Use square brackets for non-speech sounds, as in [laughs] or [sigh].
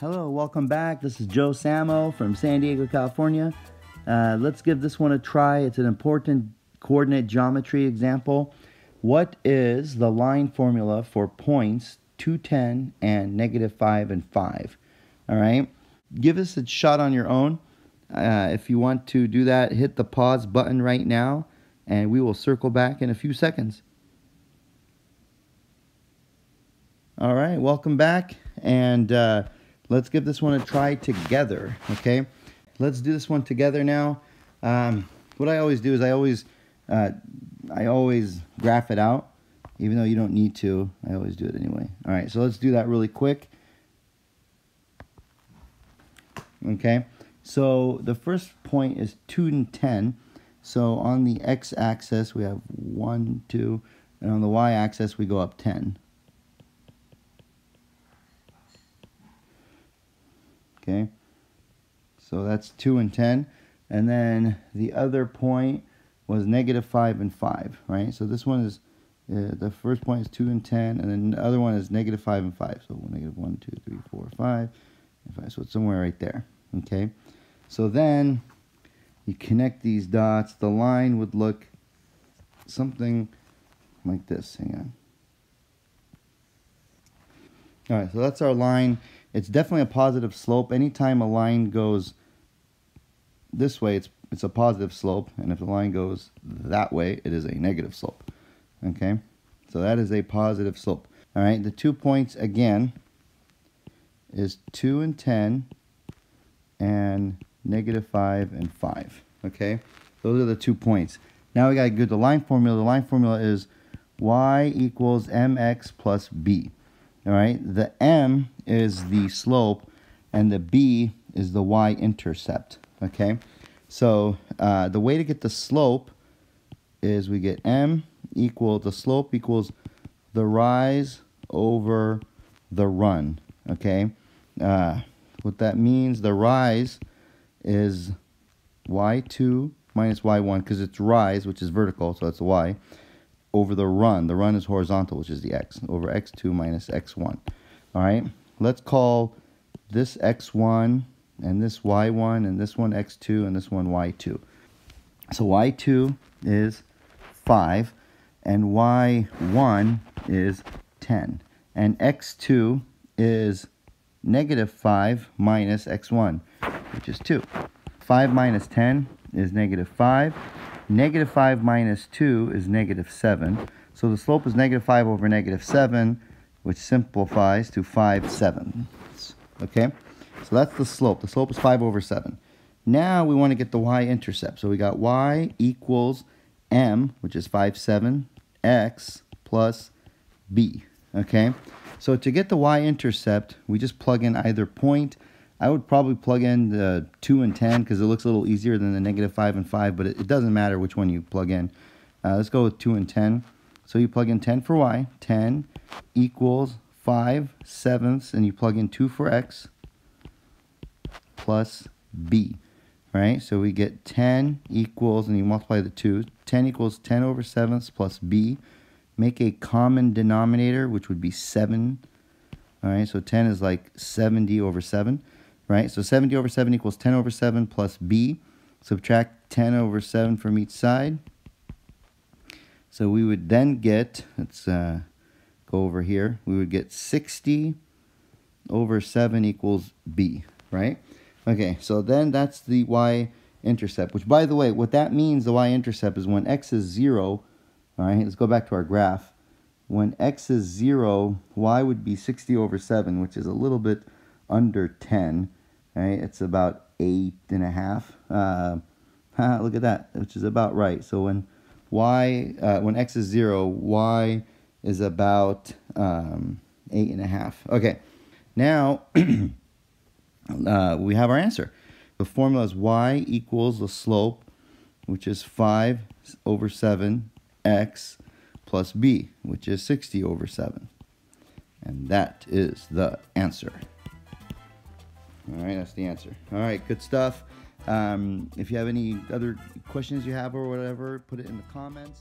Hello, welcome back. This is Joe Samo from San Diego, California. Uh, let's give this one a try. It's an important coordinate geometry example. What is the line formula for points 210 and negative 5 and 5? All right, give us a shot on your own. Uh, if you want to do that, hit the pause button right now and we will circle back in a few seconds. All right, welcome back. And uh, let's give this one a try together, okay? Let's do this one together now. Um, what I always do is I always, uh, I always graph it out, even though you don't need to. I always do it anyway. All right, so let's do that really quick. Okay, so the first point is 2 and 10. So on the x-axis, we have 1, 2, and on the y-axis, we go up 10. Okay, so that's 2 and 10. And then the other point was negative 5 and 5, right? So this one is, uh, the first point is 2 and 10, and then the other one is negative 5 and 5. So negative 1, 2, 3, 4, 5, and 5. So it's somewhere right there, okay? So then you connect these dots. The line would look something like this. Hang on. All right, so that's our line. It's definitely a positive slope. Anytime a line goes this way, it's it's a positive slope, and if the line goes that way, it is a negative slope. Okay, so that is a positive slope. All right, the two points again is 2 and 10 and negative 5 and 5. Okay, those are the two points. Now we got to to the line formula. The line formula is y equals mx plus b. All right, the m is the slope and the b is the y-intercept. Okay, so uh, the way to get the slope is we get m equal, the slope equals the rise over the run. Okay, uh, what that means, the rise is y2 minus y1 because it's rise, which is vertical, so that's y over the run. The run is horizontal, which is the x, over x2 minus x1. All right, let's call this x1 and this y1 and this one x2 and this one y2. So y2 is 5 and y1 is 10. And x2 is negative 5 minus x1, which is 2. 5 minus 10 is negative 5. Negative 5 minus 2 is negative 7. So the slope is negative 5 over negative 7, which simplifies to 5 sevenths. Okay? So that's the slope. The slope is 5 over 7. Now we want to get the y-intercept. So we got y equals m, which is 5 7, x plus b. Okay? So to get the y-intercept, we just plug in either point I would probably plug in the 2 and 10 because it looks a little easier than the negative 5 and 5, but it, it doesn't matter which one you plug in. Uh, let's go with 2 and 10. So you plug in 10 for y, 10 equals 5 sevenths, and you plug in 2 for x plus b, right? So we get 10 equals, and you multiply the 2, 10 equals 10 over sevenths plus b. Make a common denominator, which would be 7. All right, so 10 is like 70 over 7 right? So 70 over 7 equals 10 over 7 plus b. Subtract 10 over 7 from each side. So we would then get, let's uh, go over here, we would get 60 over 7 equals b, right? Okay, so then that's the y-intercept, which by the way, what that means, the y-intercept, is when x is 0, all right, let's go back to our graph. When x is 0, y would be 60 over 7, which is a little bit under 10. Right? It's about eight and a half. Uh, [laughs] look at that, which is about right. So when y, uh, when x is zero, y is about um, eight and a half. Okay, now [clears throat] uh, we have our answer. The formula is y equals the slope, which is 5 over 7 x plus b, which is 60 over 7. And that is the answer. All right, that's the answer. All right, good stuff. Um, if you have any other questions you have or whatever, put it in the comments.